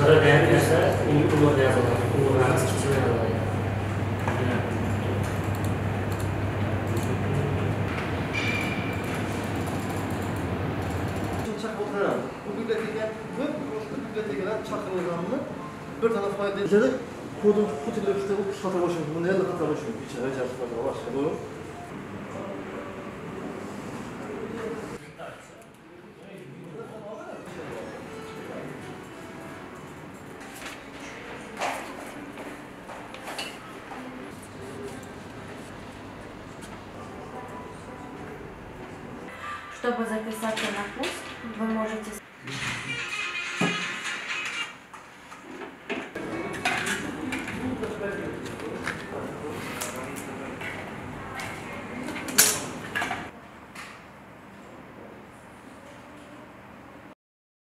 İse Uğur da yazılır. Uğur mühendis kimse. Çakılgan. Bu biblioteka bir boshqa bibliotekadan chaqirilganini bir taraf foyda etadi. Kodun Putin'de işte bu xato boshim. Buni endi xato boshim. İçeri çarpmadı. Başka bu. Чтобы записаться на курс, вы можете